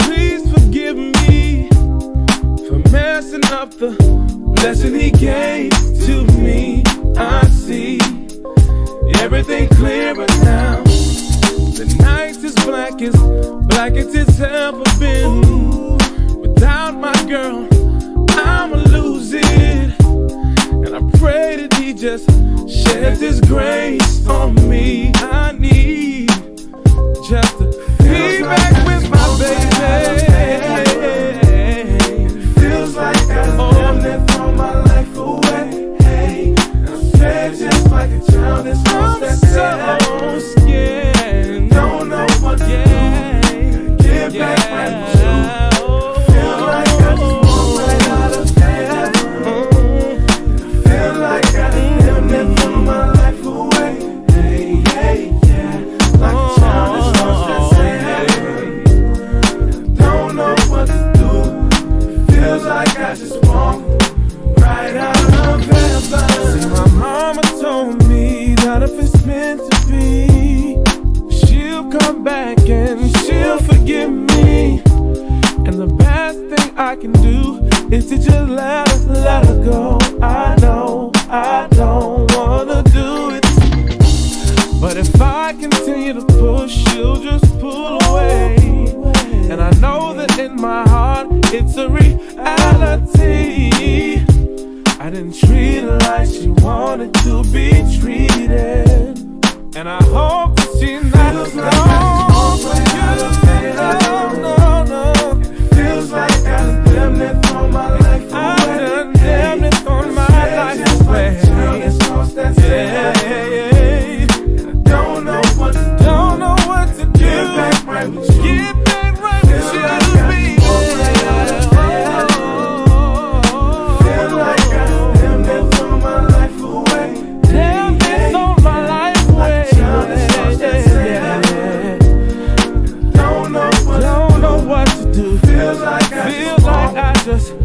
Please forgive me for messing up the lesson he gave to me. I see everything clearer now. The night is black as black as it's ever I just won't ride out of heaven. See, my mama told me that if it's meant to be, she'll come back and she'll forgive me. And the best thing I can do is to just let her, let her go. I know I don't wanna do it, but if I continue to push, she'll just pull. Just.